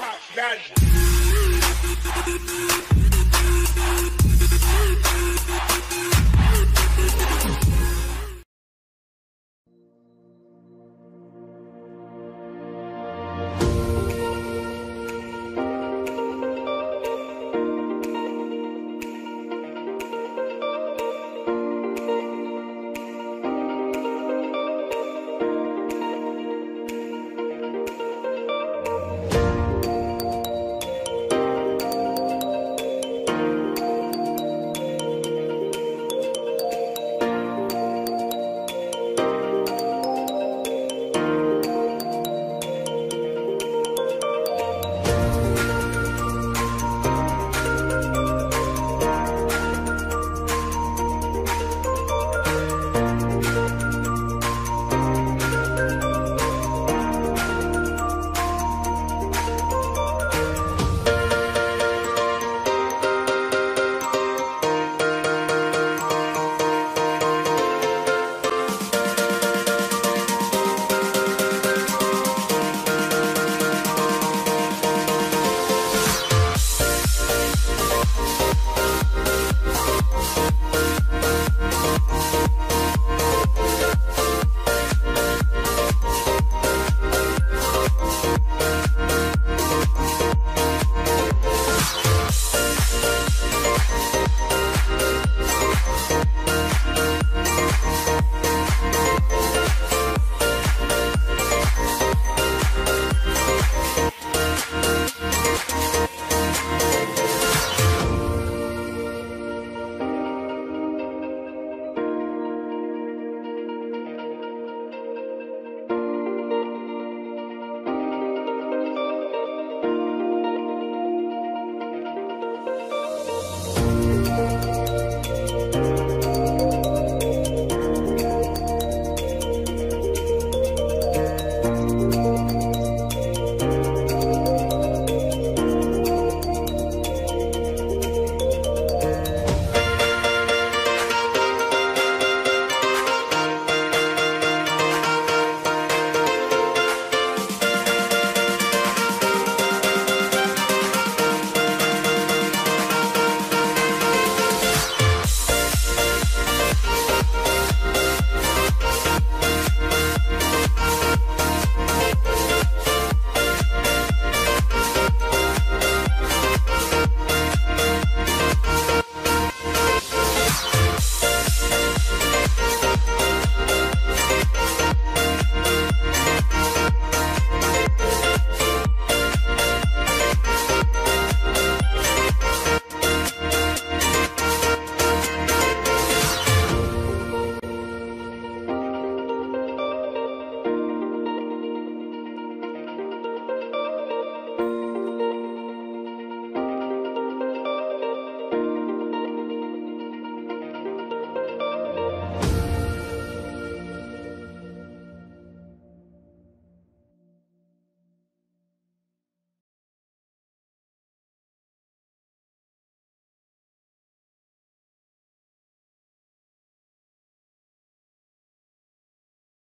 Hot that.